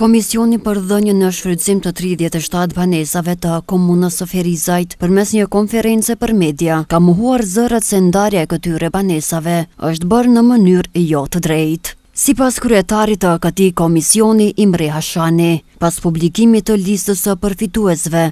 Komisioni për dhënien në shfrytëzim të tridhjetë e shtatë banesave të Komunës së Ferizajt, përmes një konference për media, ka mohuar zërat se ndarja e këtyre banesave është bërë në mënyrë jo të drejtë. Sipas kryetarit të këtij komisioni, Imre Hashani, pas publikimit të listës së përfituesve,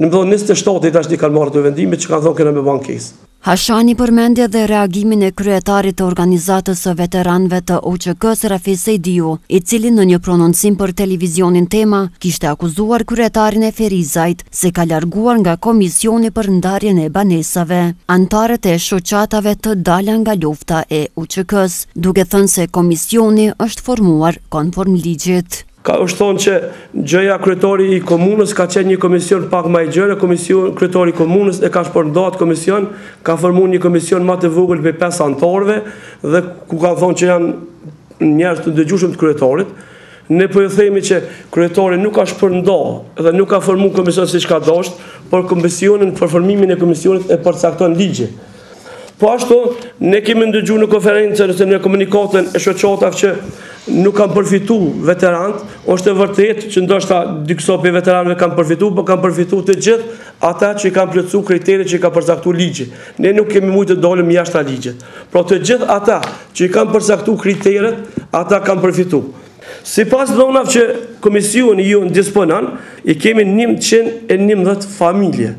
Domethënë njëzet e shtatë tash i kanë marrë vendimet që kanë thanë kena me ba ankesë. Hashani përmendi dhe reagimin e kryetarit të organizatës së veteranëve të UÇK-së Rafet Sejdiu, i cili në një prononcim për televizionin Tema, kishte akuzuar kryetarin e Ferizajt se ka larguar nga komisioni për ndarjen e banesave, anëtarët e shoqatave të dala nga lufta e UÇK-së, duke thënë se komisioni është formuar konform ligjit. Ka është thonë që gjëja kryetari i komunës ka qenë një komision pak ma i gjerë, komision, kryetari i komunës e ka shpërnda atë komision, ka formu një komision ma të vogël prej 5 anëtarëve dhe ku ka thonë që janë njerëz të dëgjushëm të kryetarit, ne po ju themi që kryetari nuk ka shpërnda dhe nuk ka formu komision siç ka dasht, por komisionin, pra formimin e komisionit e përcakton ligji. Po ashtu, ne kemi ndëgju në konferencën ose në komunikatën e shoqatave që nuk kanë përfitu veteranët, është e vërtetë që ndoshta dikush prej veteranëve kanë përfitu, po kanë përfitu të gjithë ata që i kanë plotësu kriteret që i ka përcaktu ligji. Ne nuk kemi mujtë të dolim jashta ligjit. Pra të gjithë ata që i kanë përcaktu kriteret, ata kanë përfitu. Sipas dhanave që komisioni jonë disponon, i kemi 111 familje